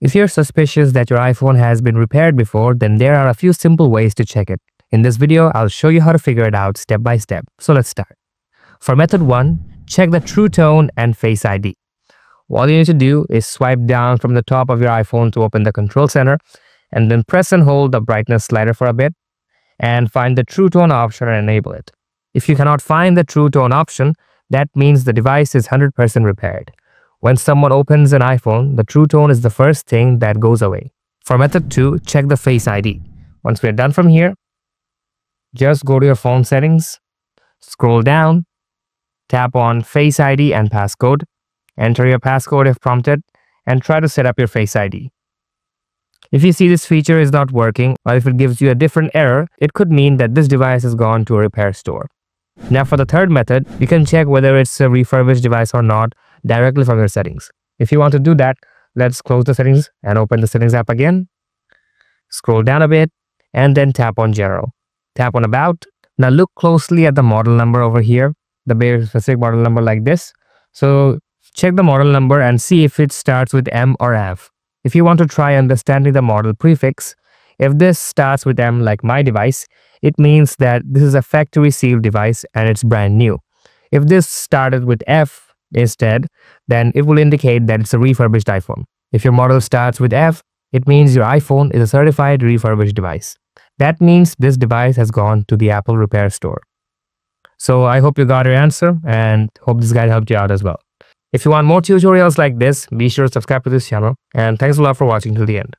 If you're suspicious that your iPhone has been repaired before, then there are a few simple ways to check it. In this video, I'll show you how to figure it out step by step. So let's start. For method 1, check the True Tone and Face ID. All you need to do is swipe down from the top of your iPhone to open the control center and then press and hold the brightness slider for a bit and find the True Tone option and enable it. If you cannot find the True Tone option, that means the device is 100% repaired. When someone opens an iPhone, the True Tone is the first thing that goes away. For method 2, check the Face ID. Once we're done from here, just go to your phone settings, scroll down, tap on Face ID and passcode, enter your passcode if prompted, and try to set up your Face ID. If you see this feature is not working, or if it gives you a different error, it could mean that this device has gone to a repair store. Now for the third method, you can check whether it's a refurbished device or not directly from your settings. If you want to do that, let's close the settings and open the settings app again. Scroll down a bit and then tap on general. Tap on about. Now look closely at the model number over here, the very specific model number like this. So check the model number and see if it starts with M or F. If you want to try understanding the model prefix, if this starts with M like my device, it means that this is a factory sealed device and it's brand new. If this started with F instead, then it will indicate that it's a refurbished iPhone. If your model starts with F, it means your iPhone is a certified refurbished device. That means this device has gone to the Apple repair store. So I hope you got your answer and hope this guide helped you out as well. If you want more tutorials like this, be sure to subscribe to this channel and thanks a lot for watching till the end.